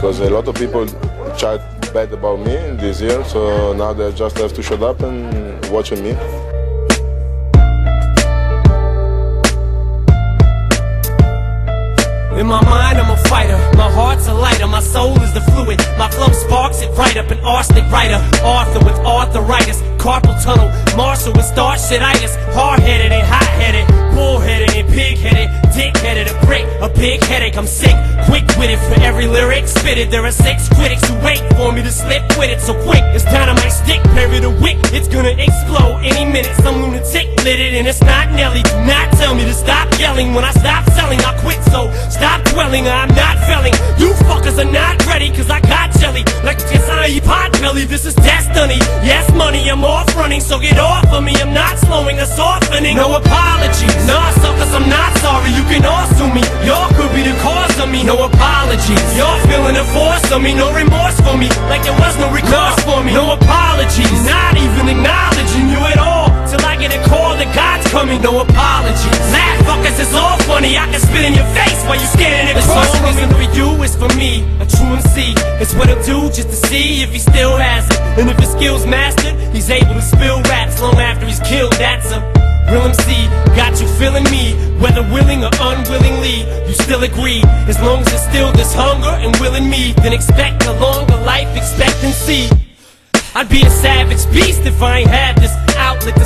because a lot of people chat bad about me this year. So now they just have to shut up and watch me. In my mind, I'm a fighter. My heart's a lighter. My soul is the fluid. My flow sparks it right up. An arsenic writer. Arthur with arthritis. Carpal tunnel. Marshall with starshititis. Hard headed and hot headed. Bullheaded and. A prick. A big headache. I'm sick. Quick with it for every lyric. Spitted. There are six critics who wait for me to slip with it. So quick. It's dynamite stick. Parry the wick. It's gonna explode any minute. Some lunatic lit it and it's not Nelly. Do not tell me to stop yelling. When I stop selling, I quit. So stop dwelling. I'm not felling. You off running. So get off of me. I'm not slowing or softening. No apologies. Nah, suckers, I'm not sorry. You can all sue me. Y'all could be the cause of me. No apologies. Y'all feeling the force of me. No remorse for me. Like there was no recourse for me. No apologies. Not even acknowledging you at all. Till I get a call that God's coming. No apologies. Laugh fuckers, it's all funny. I can spit in your face while you standing across from me. isn't for you, it's for me. What he'll do just to see if he still has it. And if his skills mastered, he's able to spill raps long after he's killed. That's a Real MC, got you feeling me Whether willing or unwillingly You still agree As long as there's still this hunger and will in me Then expect a longer life expectancy I'd be a savage beast if I ain't had this outlet to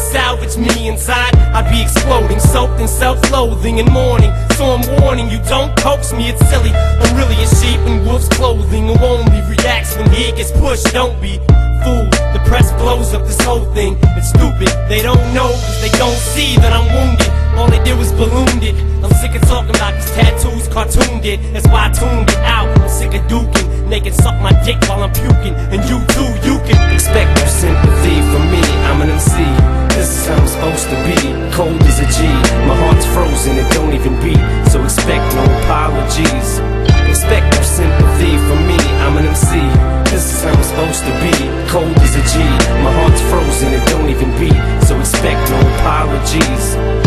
me inside. I'd be exploding, soaked in self-loathing and mourning. So I'm warning you, don't coax me, it's silly. I'm really a sheep in wolf's clothing who only reacts when he gets pushed. Don't be fooled. The press blows up this whole thing. It's stupid. They don't know cause they don't see that I'm wounded. All they did was ballooned it. I'm sick of talking about these tattoos, cartooned it. That's why I tuned it out. Cold as a G. My heart's frozen, it don't even beat. So expect no apologies.